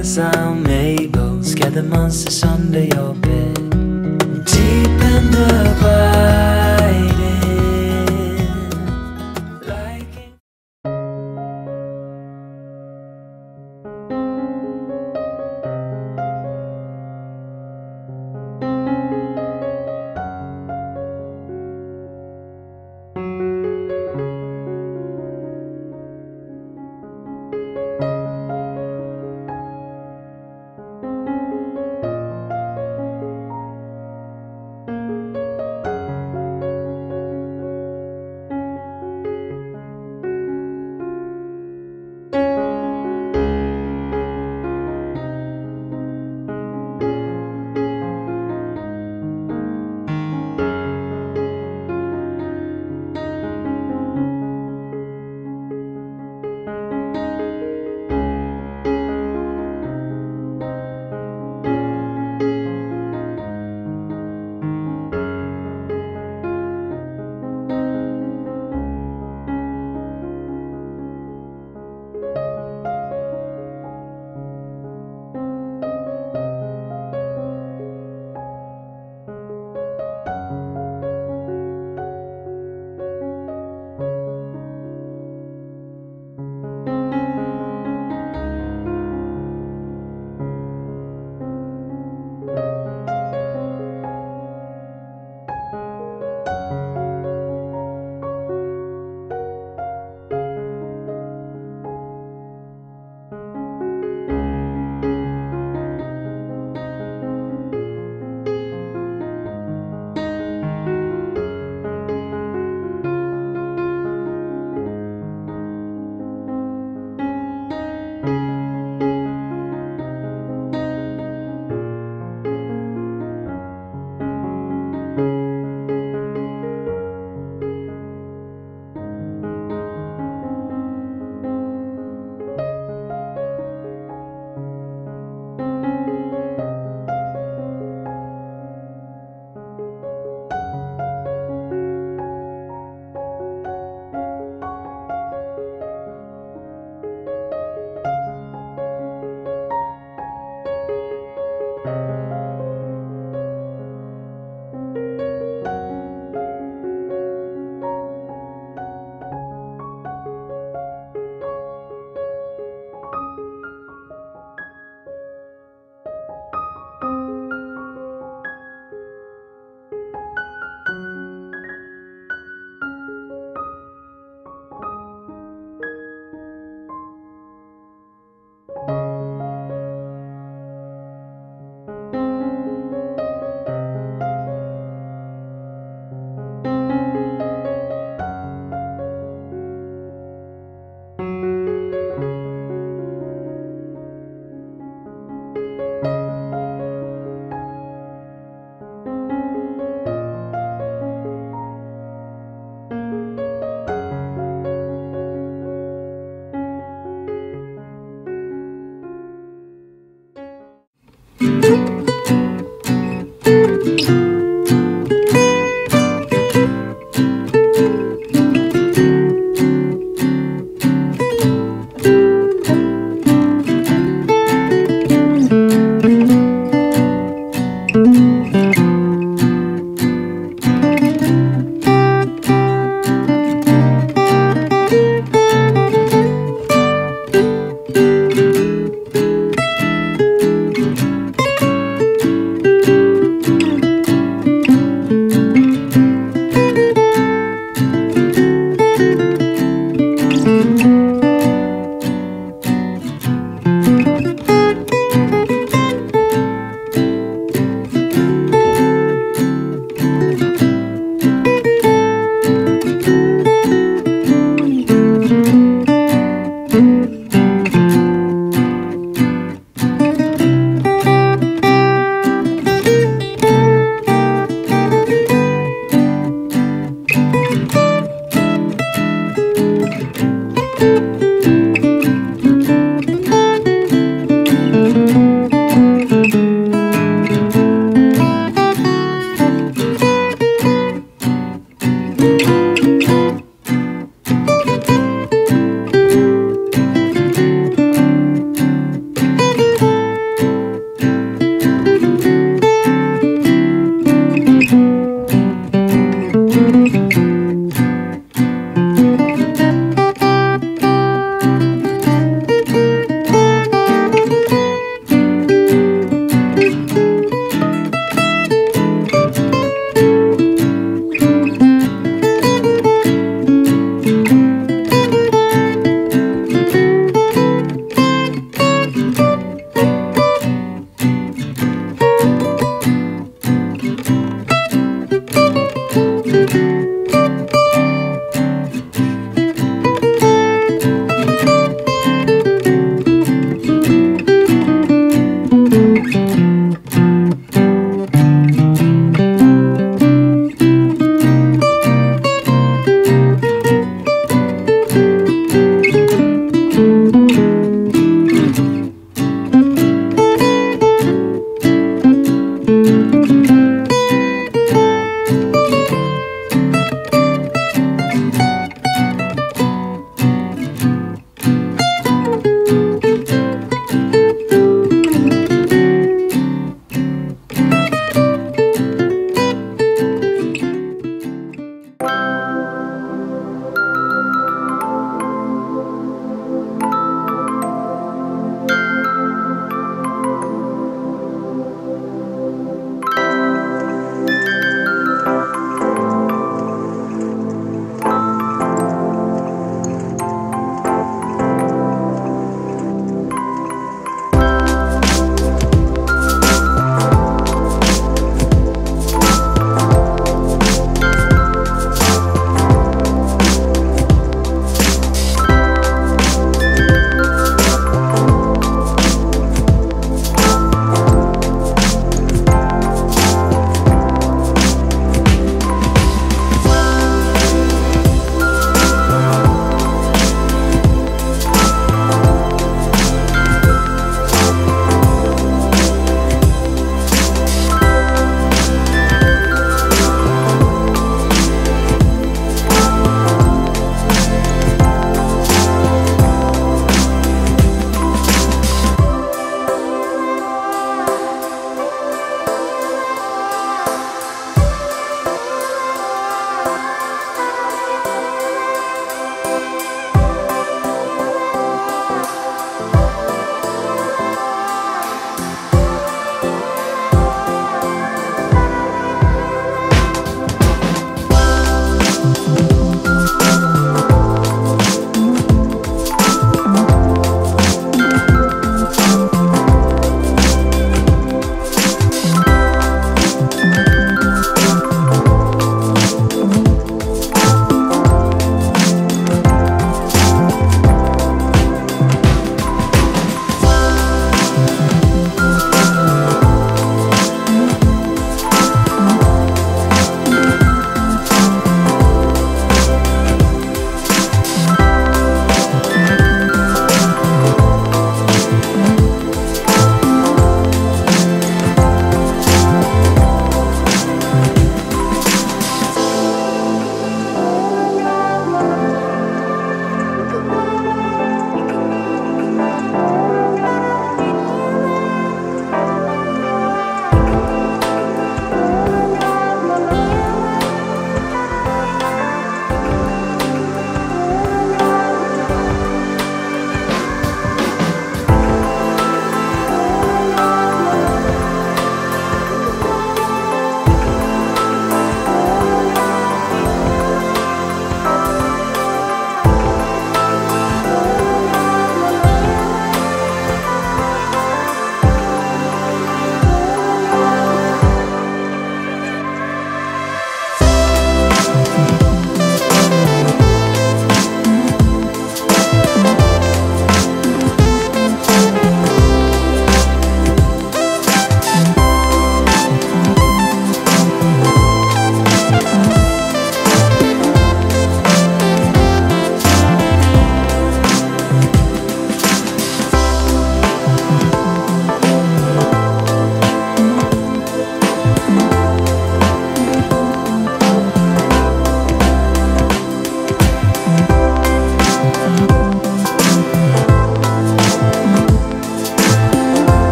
as I'm able. Scare the monsters under your bed. Deep and above